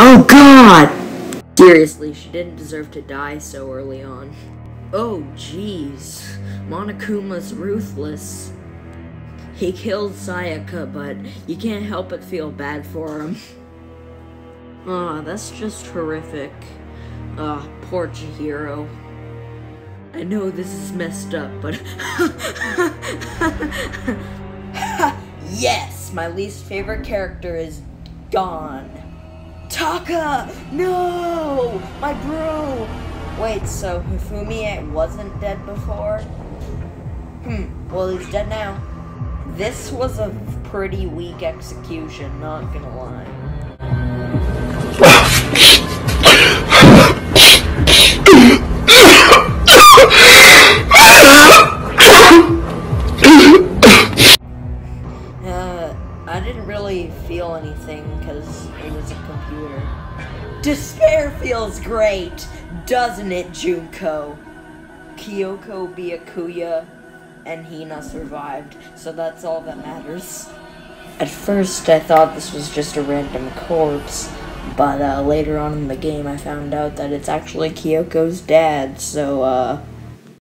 Oh god! Seriously, she didn't deserve to die so early on. Oh jeez, Monokuma's ruthless. He killed Sayaka, but you can't help but feel bad for him. Ah, that's just horrific. Ah, poor Chihiro. I know this is messed up, but. yes! My least favorite character is gone. Taka! No! My bro! Wait, so Hifumi wasn't dead before? Hmm, well, he's dead now. This was a pretty weak execution, not gonna lie. I didn't really feel anything because it was a computer. Despair feels great, doesn't it, Junko? Kyoko Byakuya and Hina survived, so that's all that matters. At first, I thought this was just a random corpse, but uh, later on in the game, I found out that it's actually Kyoko's dad, so, uh,